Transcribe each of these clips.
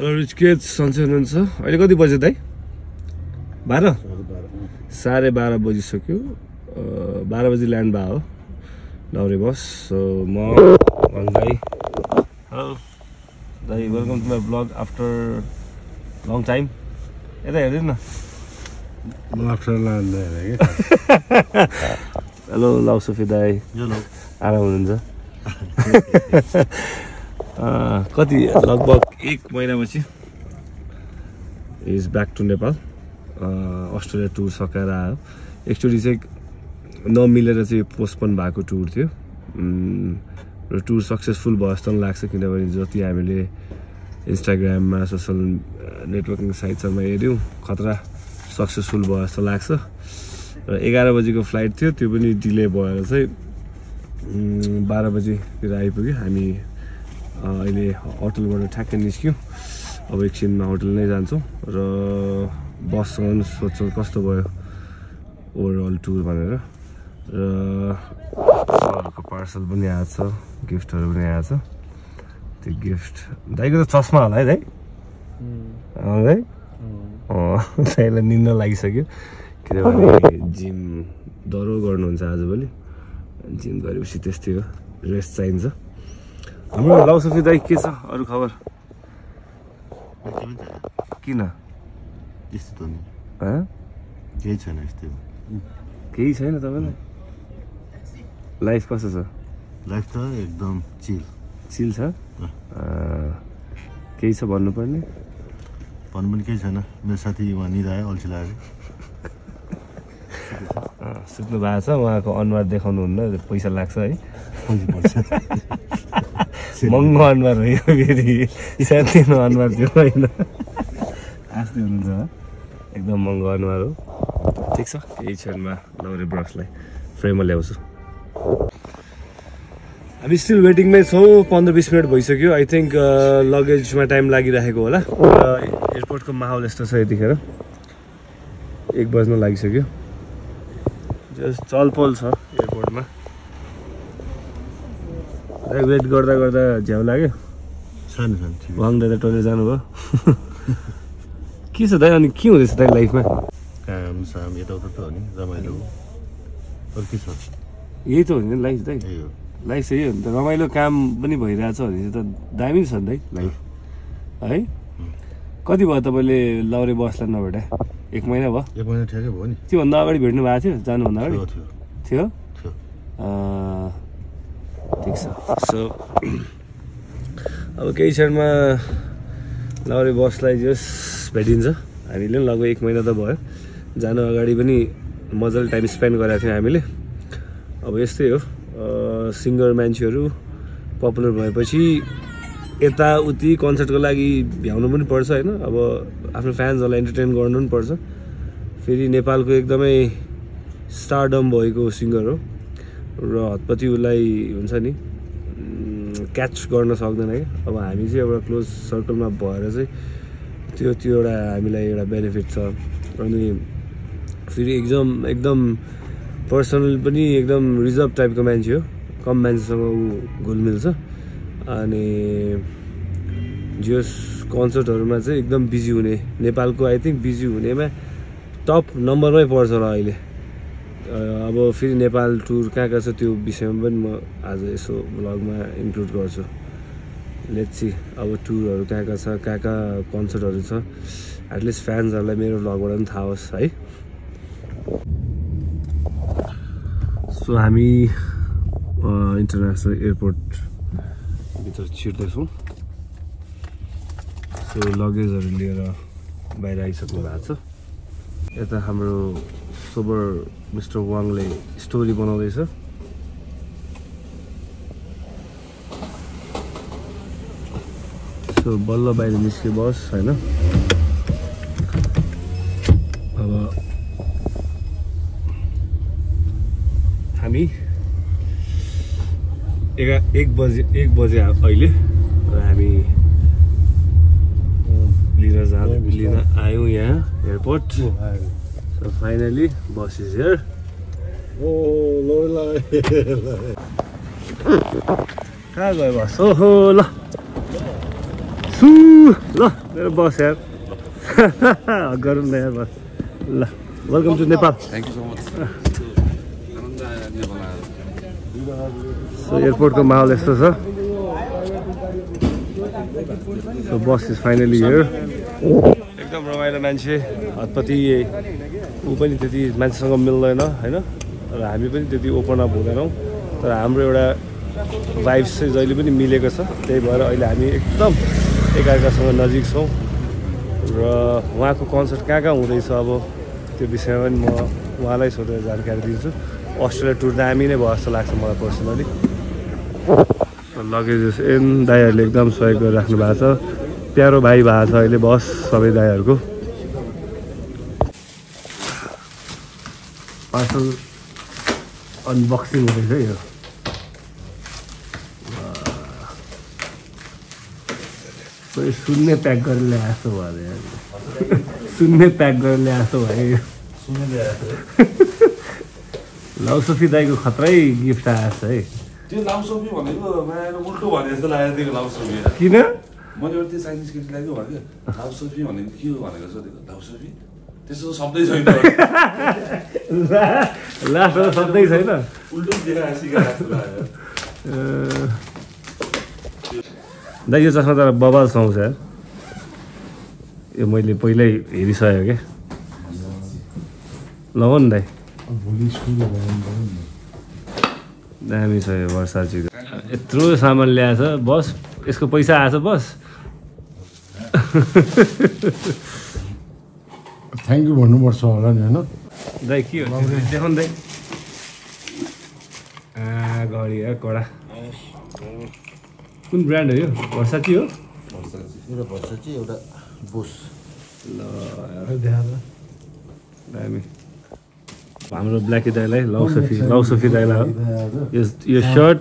Hello रिचकेज सन्चै हुनुहुन्छ। अहिले कति बज्यो दाइ? बाह्र? साढे बाह्र बजिसक्यो। बाह्र बजी ल्यान्ड भयो हो। लाउरे बस। सो म दाई हेलो। दाई welcome to my blog after long time यता हेरिदिनु न। हेलो लाउ सुफी दाई लौ आराम हुनुहुन्छ? कति लगभग एक महिनापछि is back to Nepal Australia tour सकाएर आयो। एकचोटि चाहिँ नमिलेर चाहिँ पोस्टपोन भएको टुर थियो। र टुर सक्सेसफुल भयो जस्तो लाग्छ किनभने जति हामीले इन्स्टाग्राममा सोसल नेटवर्किङ साइट्सहरूमा हेऱ्यौँ खतरा सक्सेसफुल भयो जस्तो लाग्छ। र एघार बजीको फ्लाइट थियो त्यो पनि डिले भएर चाहिँ बाह्र बजीतिर आइपुग्यो। हामी अहिले होटलबाट ठ्याक्कै निस्क्यौँ। अब एकछिनमा होटल नै जान्छौँ र बससँग पनि सोध्छौँ कस्तो भयो ओभरअल टुर भनेर। र सरको पार्सल पनि आएको छ गिफ्टहरू पनि आएको छ। त्यो गिफ्ट दाइको त चस्मा होला है दाइ? है दाइलाई निन्द लागिसक्यो। किनभने जिम डह्रो गर्नुहुन्छ आजभोलि जिम गरेपछि त्यस्तै हो रेस्ट चाहिन्छ। हाम्रो लाउसफी दाइ के छ? अरू खबर? किन? यस्तो? केही छैन यस्तै हो। केही छैन तपाईँलाई? लाइफ कस्तो छ? लाइफ त एकदम चिल चिल छ? केही छ भन्नुपर्ने? भन्नु पनि केही छैन। मेरो साथी उहाँ निधायो अल्छी लाग्यो। सुत्नु भएको छ उहाँको अनुहार देखाउनुहुन्न पैसा लाग्छ है। पैसा पर्छ। महँगो अनुहार हो यो फेरि। सानो अनुहार थियो होइन। आस्ते हुनुहुन्छ? एकदम महँगो अनुहार हो। ठिक छ। केही क्षणमा लौरे ब्रसलाई फ्रेममा ल्याउँछु। हामी स्टिल वेटिङमै छौँ। पन्ध्र बिस मिनट भइसक्यो। आई थिङ्क लगेजमा टाइम लागिरहेको होला। एयरपोर्टको माहौल यस्तो छ यतिखेर। एक बज्न लागिसक्यो। जस्ट चलपल छ एयरपोर्टमा वेट गर्दा गर्दा झ्याउ लाग्यो। सानो सानो वाङ दादा टोइलेट जानुभयो। के छ दाइ अनि के हुँदैछ दाइ लाइफमा? काम साम यताउता त हो नि रमाइलो। अरू के छ? यही त हो नि लाइफ दाइ। लाइफ चाहिँ यही हो नि त। रमाइलो काम पनि भइरहेछ भने चाहिँ त दामी छ नि दाइ लाइफ। है? कति भयो तपाईँले लाउरे बसलाई नभेटा? एक महिना भयो। एक महिना ठ्याक्कै भयो नि। त्योभन्दा अगाडि भेट्नु भएको थियो जानुभन्दा अगाडि? थियो थियो। ठिक छ। सो अब केही क्षणमा लाउरे बसलाई जस भेटिन्छ। हामीले लगभग एक महिना त भयो। जानु अगाडि पनि मजाले टाइम स्पेन्ड गरेको थियौँ हामीले। अब यस्तै हो। सिङ्गर मान्छेहरू पपुलर भएपछि यताउति कन्सर्टको लागि भ्याउनु पनि पर्छ होइन। अब आफ्नो फ्यान्सहरूलाई इन्टरटेन गर्नु पनि पर्छ। फेरि नेपालको एकदमै स्टारडम भएको सिङ्गर हो। र हतपति उसलाई हुन्छ नि क्याच गर्न सक्दैन कि अब हामी चाहिँ एउटा क्लोज सर्कलमा भएर चाहिँ त्यो त्यो एउटा हामीलाई एउटा बेनिफिट छ। अनि फेरि एकदम एकदम पर्सनल पनि एकदम रिजर्भ टाइपको मान्छे हो। कम मान्छेसँग ऊ घुलमिल छ अनि जस कन्सर्टहरूमा चाहिँ एकदम बिजी हुने। नेपालको आई थिङ्क बिजी हुनेमा टप नम्बरमै पर्छ होला अहिले। अब फेरि नेपाल टुर कहाँ कहाँ छ त्यो विषयमा पनि म आज यसो ब्लगमा इन्क्लुड गर्छु। लेट्स सी अब टुरहरू कहाँ कहाँ छ कहाँ कहाँ कन्सर्टहरू छ। एटलिस्ट फ्यान्सहरूलाई मेरो ब्लगबाट पनि थाहा होस् है। सो हामी इन्टरनेसनल एयरपोर्टभित्र छिर्दैछौँ। सो लगेजहरू लिएर बाहिर आइसक्नु भएको छ। यता हाम्रो सोबर मिस्टर वाङले स्टोरी बनाउँदैछ सो बल्ल बाहिर निस्क्यो बस होइन अब हामी एघा एक बजे एक बजे अहिले र हामी लिन जा लिन आयौँ यहाँ airport So finally, bus is here. ओ कहाँ गयो बस ओहो ल सु ल मेरो बस यार गरौँ न यार बस ल welcome to Nepal thank you so much so एयरपोर्टको माहौल यस्तो छ so bus is finally here एकदम रमाइलो मान्छे हतपति ऊ पनि त्यति मान्छेसँग मिल्दैन होइन? र हामी पनि त्यति ओपन अप हुँदैनौँ। तर हाम्रो एउटा भाइब्स चाहिँ जहिले पनि मिलेको छ। त्यही भएर अहिले हामी एकदम एकअर्कासँग नजिक छौँ। र उहाँको कन्सर्ट कहाँ कहाँ हुँदैछ अब त्यो विषयमा पनि म उहाँलाई सोधेर जानकारी दिन्छु। अस्ट्रेलिया टुर दामी नै भयो जस्तो लाग्छ मलाई पर्सनली। लगेजेस एन दाईहरूले एकदम सहयोग गरिराख्नु भएको छ। प्यारो भाइ भएको छ अहिले बस सबै दाईहरूको। पार्सल अनबक्सिङ हुँदैछ यो। सुन्ने प्याक गरेर ल्याए जस्तो भयो अरे। यार। सुन्ने प्याक गरेर ल्याए जस्तो भयो लौ सोफी दाईको खत्रै गिफ्ट आएछ है। त्यो लाउसोपी भनेको उल्टो भने जस्तो लागेको थियो लाउसोपी किन? मैले एउटा त्यो चाइनिज केटी लाग्यो भनेको। लाउसोपी भनेको के हो भनेको सोधेको? लाउसोपी त्यस्तो शब्दै छैन। लास्टमा सधैँ छैन। उल्टो दाइ यो चस्मा तर बबाल सुहाउँछ यो मैले पहिल्यै हेरिसकेँ क्या लगाउ नि दाइ। दामी छ यो वर्षाजीको यत्रो सामान ल्याएछ बस यसको पैसा आएछ बस। थ्याङ्क यू भन्नुपर्छ होला नि होइन? दाइ के हो? देखाउनु दाइ। आ घडी है कडा। कुन ब्रान्ड हो यो? वर्षाची हो? एउटा भर्छ चाहिँ एउटा बुस। दामी हाम्रो ब्ल्याकी दाईलाई लौ सोफी लौ सोफी दाईलाई हो। यो यो सर्ट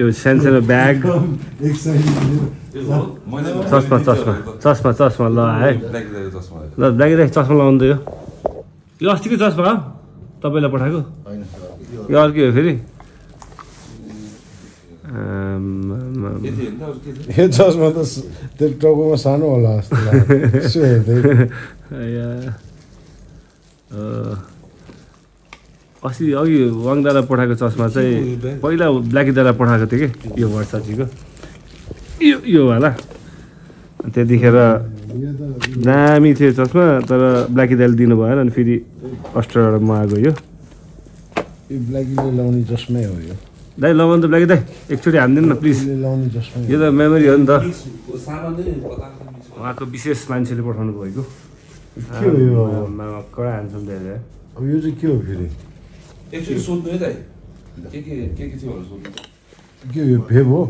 यो सानसानो ब्याग। चस्मा चस्मा चस्मा चस्मा ल है ल चस्मा लगाउनु त यो यो अस्तिको चस्मा हो तपाईँलाई पठाएको यो अर्कै हो फेरि यो चस्मा त त्यो टाउकोमा सानो होला जस्तो हेर्दै अस्ति अघि वाङ दादा पठाएको चस्मा चाहिँ पहिला ब्ल्याकी दादा पठाएको थियो कि यो वर्षाजीको यो यो वाला। त्यतिखेर दामी थियो चस्मा तर ब्ल्याकी दादाले दिनु भएन अनि फेरि अस्ट्रेलियाबाट मगाएको यो। लाउने चस्मै हो यो। दाइ लगाउनु त ब्ल्याकी दाइ एकचोटि हानिदिनु न प्लिज यसले लाउने चस्मै यो त मेमोरी हो नि त। उहाँको विशेष मान्छेले पठाउनु भएको। के हो यो? आम्मामा, कडा हान्छौँ धेरै अब यो चाहिँ के हो फेरि? एकचोटि सोध्नु है दाइ। के के के के थियो भनेर सोध्नु? के हो यो भेब हो?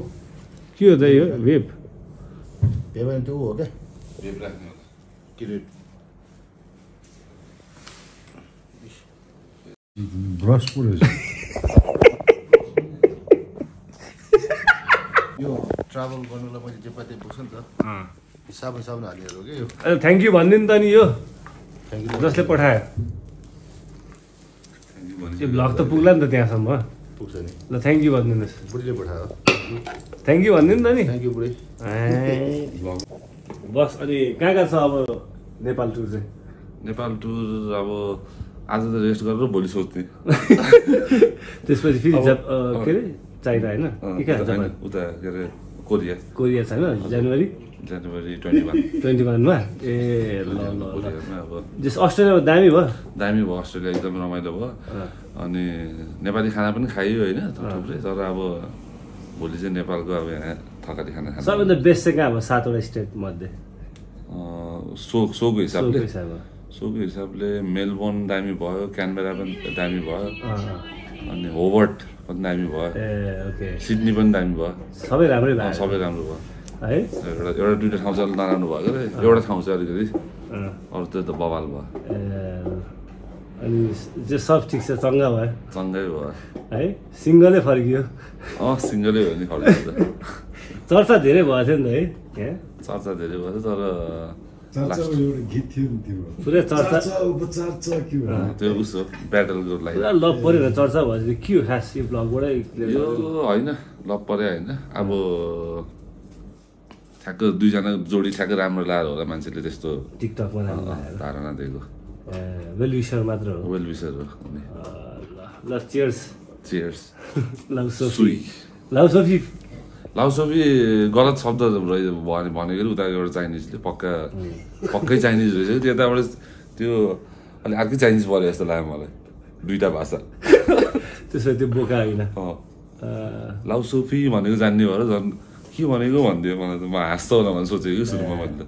के हो दाइ यो वेब त्यो भने त्यो हो क्या भेप राख्ने होला किरेट ब्रस पो रहेछ यो ट्राभल गर्नुलाई मैले जे पाते बोक्छु नि त साबुन साबुन हालेर हो क्या यो थ्याङ्क यू भनिदिनु त नि यू जसले पठायो त्यो भ्लग त पुग्ला नि त त्यहाँसम्म पुग्छ नि ल थ्याङ्क यू भनिदिनुहोस् बुढीले पठायो थ्याङ्क यू भनिदिनु त नि थ्याङ्क यू बुढी बस अनि कहाँ कहाँ छ अब नेपाल टुर चाहिँ? नेपाल टुर अब आज त रेस्ट गरेर भोलि सोच्ने। त्यसपछि फेरि के अरे? चाइना होइन? उता होइन, के अरे कोरिया। कोरिया छैन जनवरी जनवरी ट्वेन्टी वान ट्वेन्टी वानमा ए ल ल ल। कोरियामा अब जस अस्ट्रेलियामा दामी भयो? दामी भयो अस्ट्रेलिया एकदम रमाइलो भयो। अनि नेपाली खाना पनि खाइयो होइन थुप्रै। तर अब भोलि चाहिँ नेपालको अब यहाँ थकाली खाना खाना सबैभन्दा बेस्ट चाहिँ कहाँ भयो सातवटा स्टेट मध्ये? अँ, सो सोको हिसाबले। सोको हिसाबले मेलबोर्न दामी भयो क्यानबेरा पनि दामी भयो अनि होवर्ट पनि दामी भयो। सिडनी पनि दामी भयो। सबै राम्रै भयो। सबै राम्रो भयो। है? एउटा एउटा दुइटा ठाउँ चाहिँ नराम्रो भयो क्या एउटा ठाउँ चाहिँ अलिकति अरू त्यो त बवाल भयो। अनि जे सब ठिक छ चङ्गा भयो। चङ्गै भयो। है सिङ्गलै फर्कियो। अँ सिङ्गलै हो नि खर्च चर्चा धेरै भएको थियो नि त है चर्चा धेरै भयो तर गीत थियो नि त्यो। पुरै चर्चा। चाचा उपचार छ के भन्नु त्यो उसो ब्याटलको लागि पुरा लभ पऱ्यो भने चर्चा भएपछि के हो खास यो ब्लगबाटै यो होइन लप परे होइन। अब ठ्याक्क दुईजना जोडी ठ्याक्क राम्रो लाएर होला मान्छेले त्यस्तो टिकटकमा धारणा दिएको। वेल विसर मात्र हो वेल विसर ल चियर्स चियर्स सुई सोफी सोफी लाउसबी गलत शब्द रहि भने भनेको उता एउटा चाइनिजले पक्का पक्कै चाइनिज रहेछ। त्यताबाट त्यो अलिक अर्कै चाइनिज पऱ्यो जस्तो लाग्यो मलाई दुइटा भाषा। त्यसो त्यो बोका होइन। अ, लाउसोफी भनेको जान्ने भएर झन् के भनेको भनिदियो मलाई त म हाँस्छ होला भने सोचेको कि सुरुमा मैले त।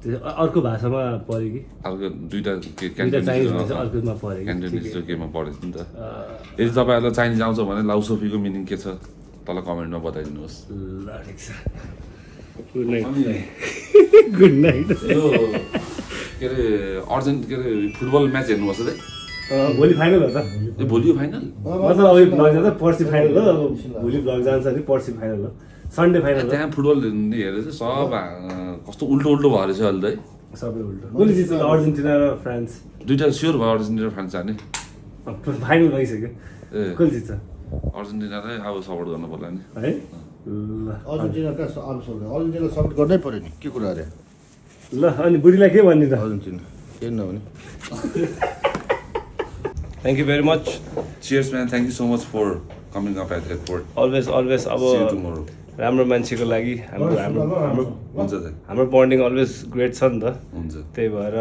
अर्को भाषामा पऱ्यो कि? अर्को दुइटा अर्कोमा पऱ्यो क्यान्टोनिज केमा पढेको नि त। यदि तपाईँहरूलाई चाइनिज आउँछ भने लाउसोफीको मिनिङ के छ? तल कमेन्टमा बताइदिनुहोस्। ल ठिक छ। गुड नाइट गुड नाइट के अरे अर्जेन्ट के अरे फुटबल म्याच हेर्नुपर्छ है भोलि फाइनल हो त। ए भोलि फाइनल मतलब यो ब्लग जाँदा पर्सि फाइनल हो। भोलि ब्लग जान्छ नि पर्सि फाइनल हो। सन्डे फाइनल हो त्यहाँ फुटबल हेरेर चाहिँ सब कस्तो उल्टो उल्टो भएर रहेछ अहिले त है सबै उल्टो जित्छ त? अर्जेन्टिना र फ्रान्स दुइटा स्योर भयो अर्जेन्टिना र फ्रान्स जाने फाइनल भइसक्यो ए कसले जित्छ अर्जेन्टिनालाई अब सपोर्ट गर्नु पर्ला नि है ल अर्जेन्टिना कहाँ अरू सबै अर्जेन्टिना सपोर्ट गर्नै पऱ्यो नि के कुरा अरे ल अनि बुढीलाई के भन्ने त अर्जेन्टिना केही नभने thank you very much cheers man thank you so much for coming up at airport always always अब. राम्रो मान्छेको लागि हाम्रो हाम्रो हाम्रो हुन्छ त। हाम्रो बन्डिङ अलवेज ग्रेट छ नि त। हुन्छ। त्यही भएर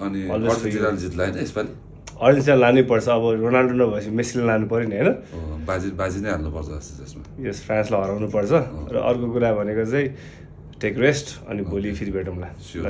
अनि Always अर्जेन्टिनाले जित्ला होइन यसपालि? अर्जेन्टिना लानै पर्छ। अब रोनाल्डो नभएपछि मेसीले लानु पऱ्यो नि होइन? बाजी बाजी नै हाल्नुपर्छ जस्तो त्यसमा यस फ्रान्सलाई हराउनु पर्छ। र अर्को कुरा भनेको चाहिँ टेक रेस्ट अनि भोलि फेरि भेटौँला। ल.